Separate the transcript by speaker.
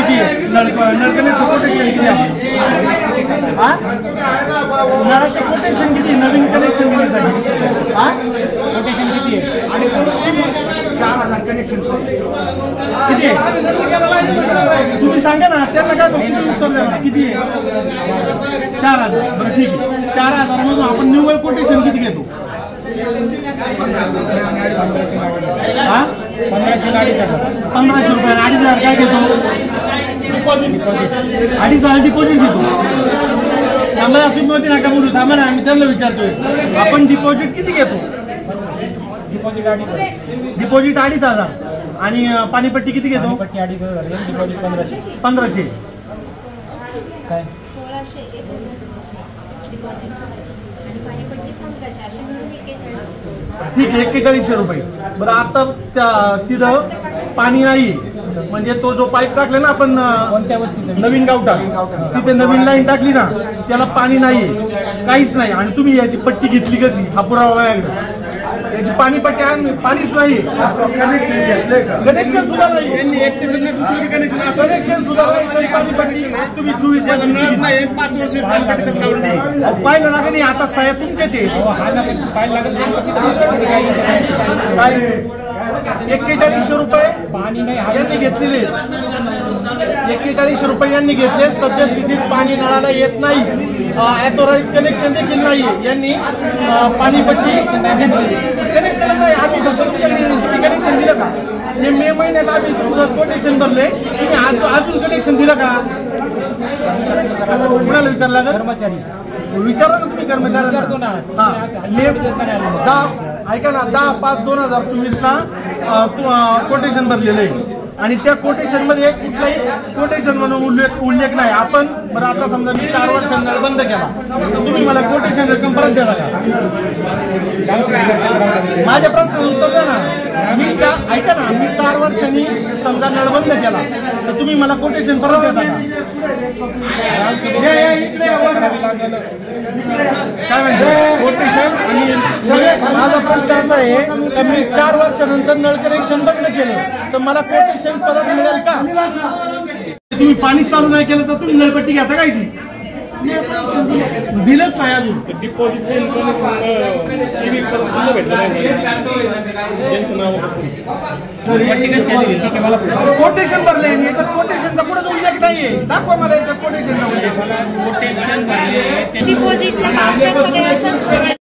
Speaker 1: किती? नळकने कोटेक्शन किती आहे? हा नळाचं कोटेक्शन किती? नवीन कनेक्शन घेण्यासाठी. हा
Speaker 2: कोटेशन किती आहे?
Speaker 1: आणि चार हजार कनेक्शन किती आहे? तुम्ही सांगा ना त्यांना काय किती उत्तर किती आहे? चार हजार. बरं ठीक आहे. चार हजार हजारामधून आपण निव्वळ कोटेशन किती घेतो? हा
Speaker 2: पंधराशे
Speaker 1: रुपये अडीच हजार काय घेतो? डिपॉझिट अडीच हजार डिपॉझिट घेतो थांबा तुम्ही मध्ये नका बोलू थांबा ना आम्ही त्यांना विचारतोय आपण डिपॉझिट किती घेतो
Speaker 2: डिपॉझिट अडीच हजार
Speaker 1: डिपॉझिट अडीच हजार आणि पाणीपट्टी किती घेतो
Speaker 2: पट्टी अडीच हजार डिपॉझिट पंधराशे.
Speaker 1: पंधराशे
Speaker 2: काय
Speaker 1: ठीक आहे एक्केचाळीसशे रुपये. बरं आता त्या- तिथं पाणी नाही. म्हणजे तो जो पाईप टाकला ना आपण
Speaker 2: कोणत्या वस्तीचं?
Speaker 1: नवीन तिथे नवीन लाईन टाकली ना त्याला पाणी नाहीये. काहीच नाही. आणि तुम्ही याची पट्टी घेतली कशी? हा पुरावा याची पाणी पट्टी आणि पाणीच नाही कनेक्शन कनेक्शन सुद्धा नाही यांनी एक दुसरं कनेक्शन कनेक्शन सुद्धा नाही तरी पाणी पट्टी तुम्ही चोवीस नाही पाच वर्ष पाहिलं का नाही? आता साया तुमच्याच
Speaker 2: हा? काय?
Speaker 1: एक्केचाळीसशे रुपये यांनी घेतलेले. एक्केचाळीसशे रुपये यांनी घेतले. सद्यस्थितीत पाणी नळाला येत नाही. ॲथोराईज कनेक्शन देखील नाही यांनी पाणीपट्टी घेतली. कनेक्शन नाही आम्ही फक्त तुमच्याकडे तुम्ही कनेक्शन दिलं का? हे मे महिन्यात आम्ही तुमचं कोटेशन भरले. तुम्ही आज- अजून कनेक्शन दिलं का? कुणाला विचारलं
Speaker 2: कर्मचारी.
Speaker 1: विचारा ना तुम्ही
Speaker 2: विचारतो
Speaker 1: ऐका ना दहा पाच दोन हजार चोवीसला कोटेशन भरलेलं आहे. आणि त्या कोटेशनमध्ये कुठलाही कोटेशन म्हणून उल्लेख उल्लेख नाही. आपण बरं आता समजा मी चार वर्षांना बंद केला. तर तुम्ही मला कोटेशन रक्कम परत द्या का? माझ्या प्रश्नाचं उत्तर द्या ना. मी चार ऐका ना मी चार वर्षांनी समजा नळ बंद केला. तर तुम्ही मला कोटेशन परत देता का? प्रश्न असा आहे की मी चार वर्षानंतर नळ कनेक्शन बंद केलं. तर मला कोटेशन परत मिळेल का? तुम्ही पाणी चालू नाही केलं तर तुम्ही नळपट्टी घेता कायची दिलंच नाही अजून. कोटेशन भरले याच्यात कोटेशनचा कुठे उल्लेख नाहीये. दाखवा मला याच्यात कोटेशनचा उल्लेख.
Speaker 3: डिपॉझिटच्या सगळ्या अशाच